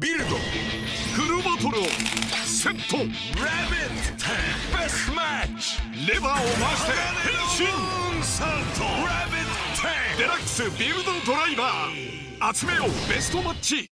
ビルドフルボトルをセットラビットベストマッチレバーを回して変身サートラビットデラックスビルドドライバー集めようベストマッチ。